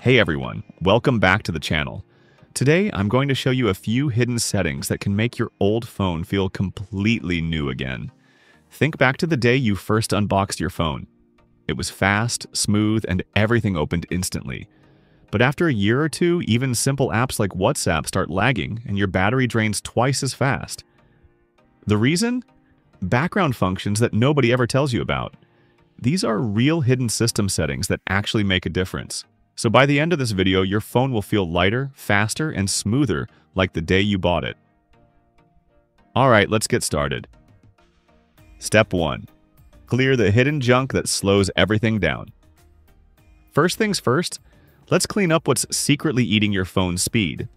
Hey everyone, welcome back to the channel. Today I'm going to show you a few hidden settings that can make your old phone feel completely new again. Think back to the day you first unboxed your phone. It was fast, smooth, and everything opened instantly. But after a year or two, even simple apps like WhatsApp start lagging and your battery drains twice as fast. The reason? Background functions that nobody ever tells you about. These are real hidden system settings that actually make a difference. So by the end of this video, your phone will feel lighter, faster, and smoother like the day you bought it. Alright, let's get started. Step 1. Clear the hidden junk that slows everything down. First things first, let's clean up what's secretly eating your phone's speed.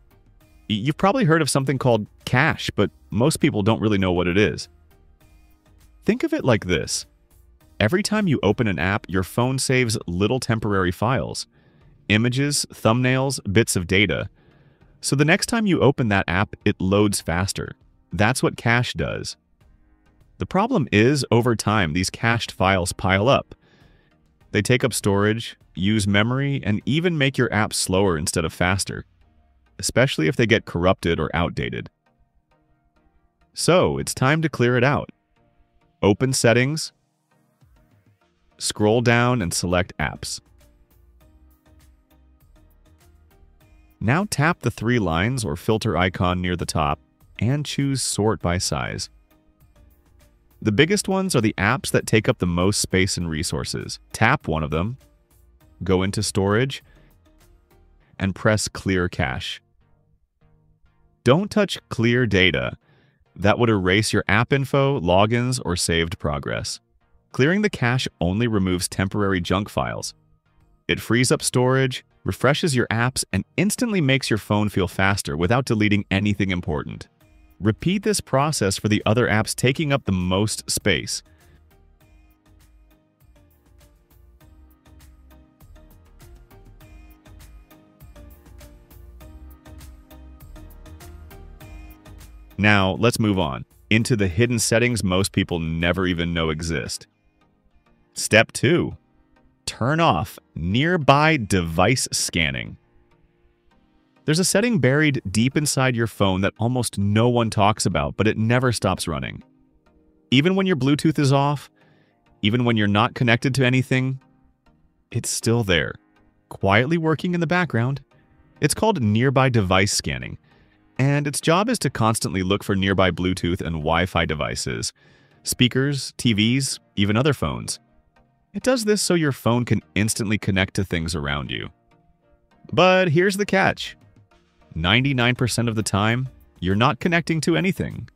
You've probably heard of something called cache, but most people don't really know what it is. Think of it like this. Every time you open an app, your phone saves little temporary files images, thumbnails, bits of data. So the next time you open that app, it loads faster. That's what cache does. The problem is, over time, these cached files pile up. They take up storage, use memory, and even make your app slower instead of faster, especially if they get corrupted or outdated. So, it's time to clear it out. Open Settings, scroll down and select Apps. Now tap the three lines or filter icon near the top and choose Sort by Size. The biggest ones are the apps that take up the most space and resources. Tap one of them, go into Storage, and press Clear Cache. Don't touch Clear Data. That would erase your app info, logins, or saved progress. Clearing the cache only removes temporary junk files. It frees up storage, refreshes your apps, and instantly makes your phone feel faster without deleting anything important. Repeat this process for the other apps taking up the most space. Now, let's move on into the hidden settings most people never even know exist. Step 2. Turn off nearby device scanning. There's a setting buried deep inside your phone that almost no one talks about, but it never stops running. Even when your Bluetooth is off, even when you're not connected to anything, it's still there, quietly working in the background. It's called nearby device scanning, and its job is to constantly look for nearby Bluetooth and Wi-Fi devices, speakers, TVs, even other phones. It does this so your phone can instantly connect to things around you. But here's the catch. 99% of the time, you're not connecting to anything.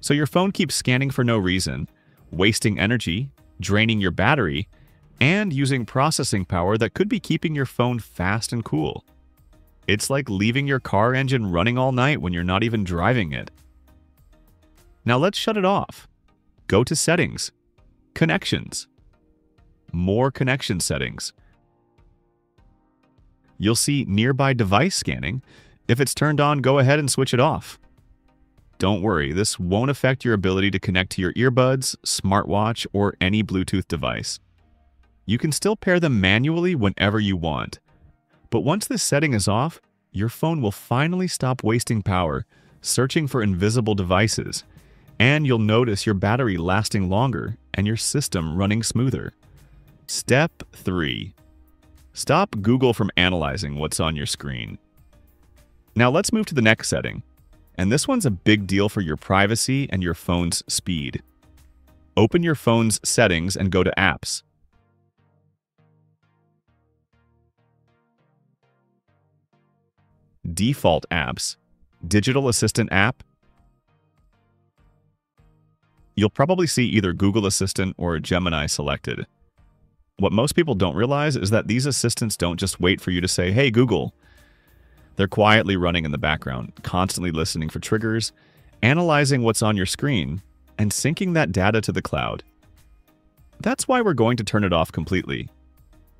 So your phone keeps scanning for no reason, wasting energy, draining your battery, and using processing power that could be keeping your phone fast and cool. It's like leaving your car engine running all night when you're not even driving it. Now let's shut it off. Go to Settings, Connections, more connection settings. You'll see nearby device scanning. If it's turned on, go ahead and switch it off. Don't worry, this won't affect your ability to connect to your earbuds, smartwatch, or any Bluetooth device. You can still pair them manually whenever you want. But once this setting is off, your phone will finally stop wasting power, searching for invisible devices, and you'll notice your battery lasting longer and your system running smoother. Step 3. Stop Google from analyzing what's on your screen. Now let's move to the next setting, and this one's a big deal for your privacy and your phone's speed. Open your phone's settings and go to Apps. Default Apps, Digital Assistant app. You'll probably see either Google Assistant or Gemini selected. What most people don't realize is that these assistants don't just wait for you to say, hey, Google. They're quietly running in the background, constantly listening for triggers, analyzing what's on your screen, and syncing that data to the cloud. That's why we're going to turn it off completely.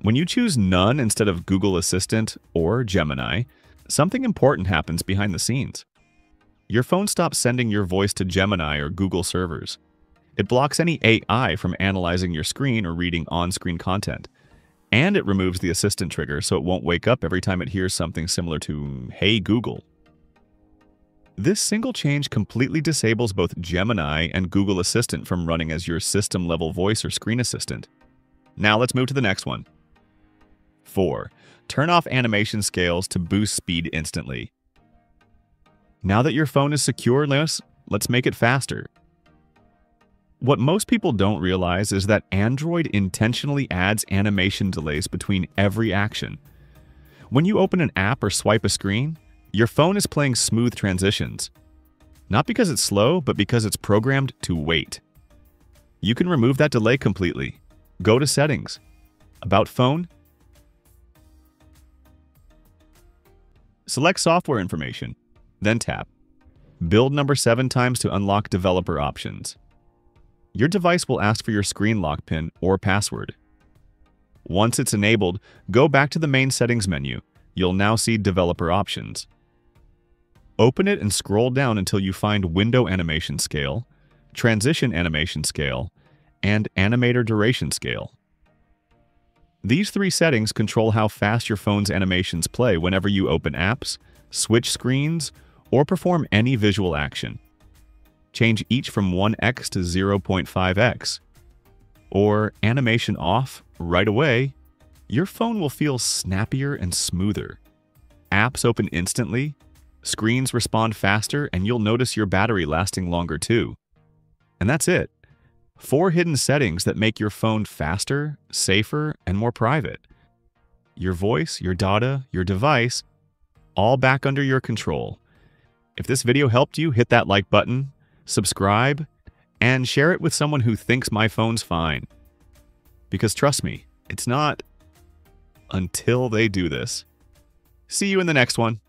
When you choose None instead of Google Assistant or Gemini, something important happens behind the scenes. Your phone stops sending your voice to Gemini or Google servers. It blocks any AI from analyzing your screen or reading on-screen content. And it removes the assistant trigger so it won't wake up every time it hears something similar to, Hey Google. This single change completely disables both Gemini and Google Assistant from running as your system-level voice or screen assistant. Now let's move to the next one. 4. Turn off animation scales to boost speed instantly. Now that your phone is secure, let's, let's make it faster. What most people don't realize is that Android intentionally adds animation delays between every action. When you open an app or swipe a screen, your phone is playing smooth transitions. Not because it's slow, but because it's programmed to wait. You can remove that delay completely. Go to Settings, About Phone, select Software Information, then tap Build number 7 times to unlock developer options. Your device will ask for your screen lock pin or password. Once it's enabled, go back to the main settings menu. You'll now see developer options. Open it and scroll down until you find Window Animation Scale, Transition Animation Scale, and Animator Duration Scale. These three settings control how fast your phone's animations play whenever you open apps, switch screens, or perform any visual action. Change each from 1x to 0.5x. Or animation off right away, your phone will feel snappier and smoother. Apps open instantly, Screens respond faster, and you'll notice your battery lasting longer too. And that's it. Four hidden settings that make your phone faster, safer, and more private. Your voice, your data, your device, all back under your control. If this video helped you, hit that like button, subscribe, and share it with someone who thinks my phone's fine. Because trust me, it's not until they do this. See you in the next one.